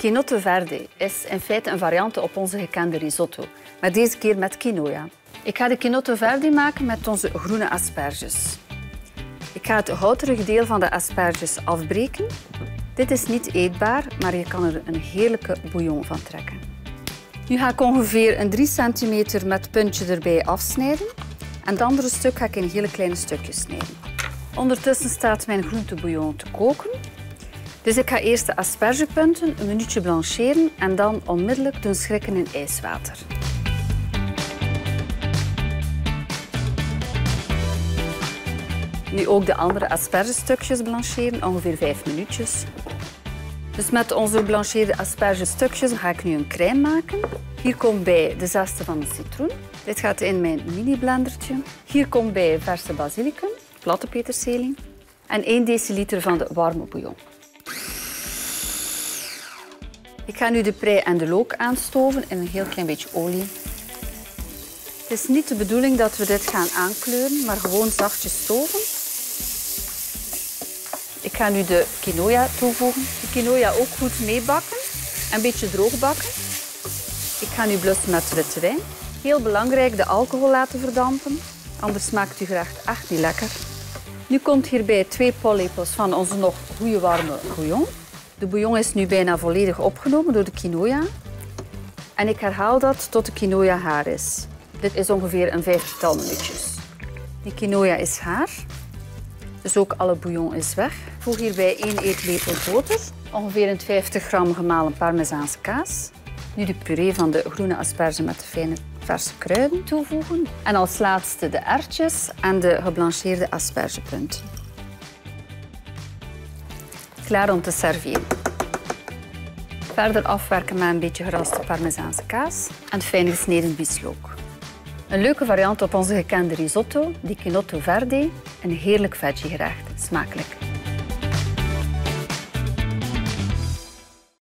Quinoto verde is in feite een variant op onze gekende risotto, maar deze keer met quinoa. Ik ga de quinoto verde maken met onze groene asperges. Ik ga het houterige deel van de asperges afbreken. Dit is niet eetbaar, maar je kan er een heerlijke bouillon van trekken. Nu ga ik ongeveer een 3 centimeter met puntje erbij afsnijden. En het andere stuk ga ik in hele kleine stukjes snijden. Ondertussen staat mijn groentebouillon te koken. Dus ik ga eerst de aspergepunten een minuutje blancheren en dan onmiddellijk doen schrikken in ijswater. Nu ook de andere aspergestukjes blancheren, ongeveer 5 minuutjes. Dus met onze geblancheerde aspergestukjes ga ik nu een crème maken. Hier komt bij de zeste van de citroen. Dit gaat in mijn mini-blendertje. Hier komt bij verse basilicum, platte peterselie en 1 deciliter van de warme bouillon. Ik ga nu de prei en de look aanstoven in een heel klein beetje olie. Het is niet de bedoeling dat we dit gaan aankleuren, maar gewoon zachtjes stoven. Ik ga nu de quinoa toevoegen. De quinoa ook goed meebakken. Een beetje droog bakken. Ik ga nu blussen met witte wijn. Heel belangrijk, de alcohol laten verdampen. Anders smaakt uw gerecht echt niet lekker. Nu komt hierbij twee pollepels van onze nog goede warme bouillon. De bouillon is nu bijna volledig opgenomen door de quinoa. En ik herhaal dat tot de quinoa haar is. Dit is ongeveer een vijftigtal minuutjes. Die quinoa is haar. Dus ook alle bouillon is weg. Voeg hierbij 1 eetlepel boter, ongeveer 50 gram gemalen parmezaanse kaas. Nu de puree van de groene asperge met de fijne verse kruiden toevoegen. En als laatste de erwtjes en de geblancheerde aspergepunten. Klaar om te serveren. Verder afwerken met een beetje geraste parmezaanse kaas en fijn gesneden bieslook. Een leuke variant op onze gekende risotto, di quinotto verde, een heerlijk veggie gerecht. Smakelijk.